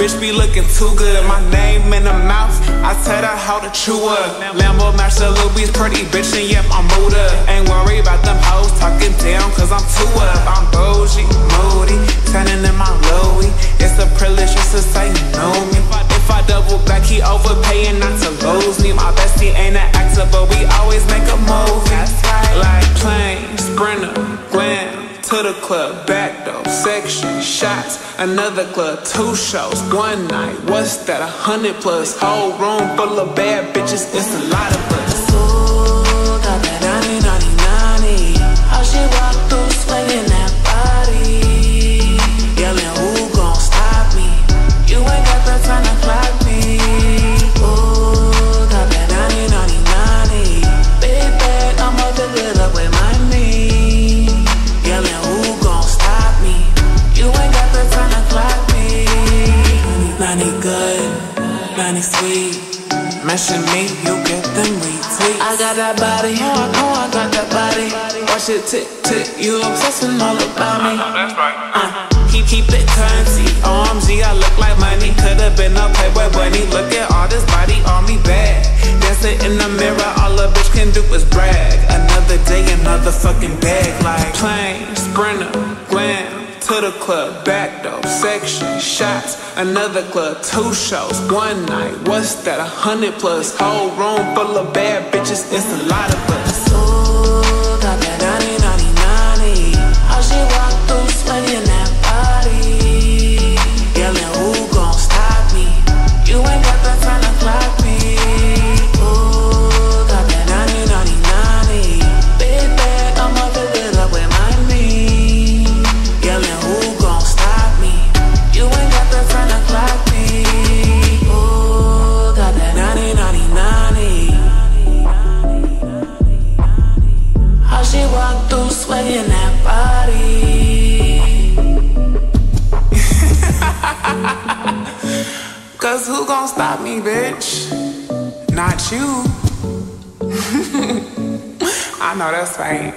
bitch be looking too good. My name in the mouth, I tell her how to chew up. Lambo Master Louis, pretty bitch, and yep, I'm mood up. Ain't worried about them hoes talking down, cause I'm too up. I'm bougie, moody, turning in my Louis. It's a privilege just to say you know me. If I double back, he overpaying not to lose me. My bestie ain't an actor, but we always make a movie. Like plane, sprinter, glam to the club, back door, section, shots, another club, two shows, one night. What's that? A hundred plus, whole room full of bad bitches. It's a lot of us. 90 sweet. Mention me, you get them retweets. I got that body, oh I know I got that body. Watch it tick tick, You obsessing all about me. That's right. Uh, keep keep it currency. OMG, I look like money. Could've been a playboy bunny. Look at all this body on me bad. Dancing in the mirror, all a bitch can do is brag. Another day, another fucking bag. The club, back door, section, shots, another club, two shows, one night. What's that? A hundred plus, whole room full of bad bitches. It's a lot of us. Cause who gon' stop me, bitch? Not you. I know that's right.